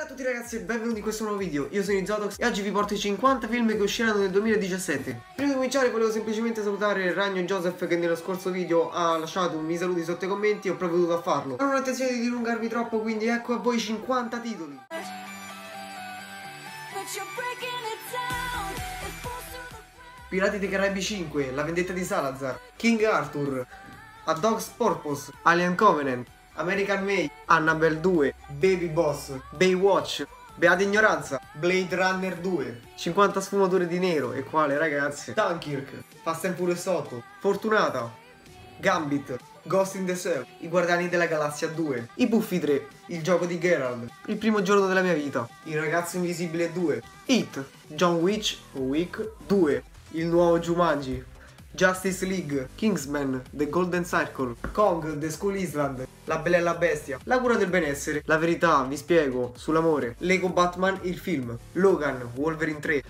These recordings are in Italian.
Bella a tutti ragazzi e benvenuti in questo nuovo video, io sono Izotox e oggi vi porto i 50 film che usciranno nel 2017 Prima di cominciare volevo semplicemente salutare il ragno Joseph che nello scorso video ha lasciato un mi saluti sotto i commenti e ho provveduto a farlo. Non ho intenzione di dilungarvi troppo quindi ecco a voi 50 titoli. Pirati dei Caraibi 5, La vendetta di Salazar, King Arthur, A Dog's Purpose, Alien Covenant, American May, Annabelle 2, Baby Boss, Baywatch, Beata Ignoranza, Blade Runner 2, 50 sfumature di nero e quale ragazzi? Dunkirk, Fast and Furious 8, Fortunata, Gambit, Ghost in the Shell, I Guardiani della Galassia 2, I Buffi 3, Il gioco di Geralt, Il primo giorno della mia vita, Il ragazzo invisibile 2, It, John Witch Wick 2, Il nuovo Jumanji, Justice League, Kingsman, The Golden Circle, Kong, The School Island, La Bella e la Bestia, La cura del benessere, La verità, vi spiego, sull'amore, Lego Batman, il film, Logan, Wolverine 3,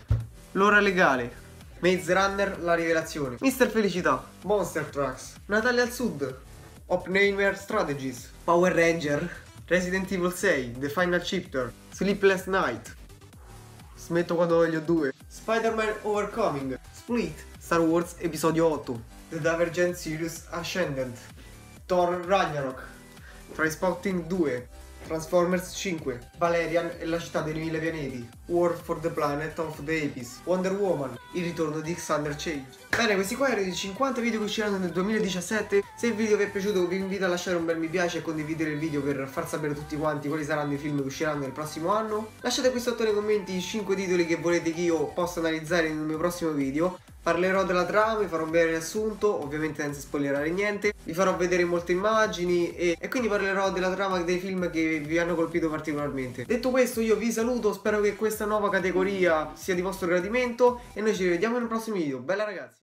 L'ora legale, Maze Runner, La rivelazione, Mister Felicità, Monster Trucks, Natale al Sud, Oppenheimer Strategies, Power Ranger, Resident Evil 6, The Final Chapter, Sleepless Night, Smetto quando voglio due, Spider-Man Overcoming, Split, Star Wars Episodio 8, The Divergent Series Ascendant, Thor Ragnarok, Transporting 2, Transformers 5, Valerian e la città dei mille pianeti, War for the Planet of the Apis, Wonder Woman, il ritorno di Xander Cage. Bene, questi qua erano i 50 video che usciranno nel 2017. Se il video vi è piaciuto vi invito a lasciare un bel mi piace e condividere il video per far sapere a tutti quanti quali saranno i film che usciranno nel prossimo anno. Lasciate qui sotto nei commenti i 5 titoli che volete che io possa analizzare nel mio prossimo video. Parlerò della trama, vi farò un bel riassunto, ovviamente senza spoilerare niente, vi farò vedere molte immagini e, e, quindi parlerò della trama dei film che vi hanno colpito particolarmente. Detto questo io vi saluto, spero che questa nuova categoria sia di vostro gradimento e noi ci rivediamo nel prossimo video. Bella ragazzi!